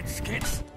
kids, kids.